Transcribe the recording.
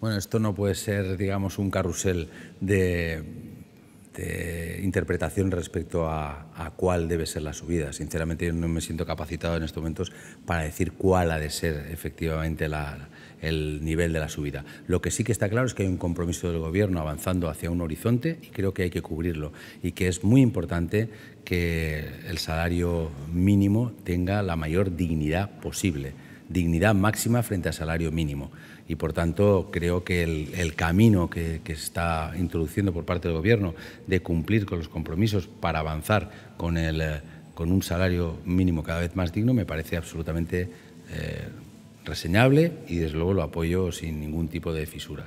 Bueno, esto no puede ser, digamos, un carrusel de, interpretación respecto a, cuál debe ser la subida. Sinceramente, yo no me siento capacitado en estos momentos para decir cuál ha de ser efectivamente el nivel de la subida. Lo que sí que está claro es que hay un compromiso del Gobierno avanzando hacia un horizonte y creo que hay que cubrirlo y que es muy importante que el salario mínimo tenga la mayor dignidad posible dignidad máxima frente al salario mínimo. Y por tanto creo que el, camino que, se está introduciendo por parte del Gobierno de cumplir con los compromisos para avanzar con, el, con un salario mínimo cada vez más digno me parece absolutamente eh, reseñable y desde luego lo apoyo sin ningún tipo de fisura.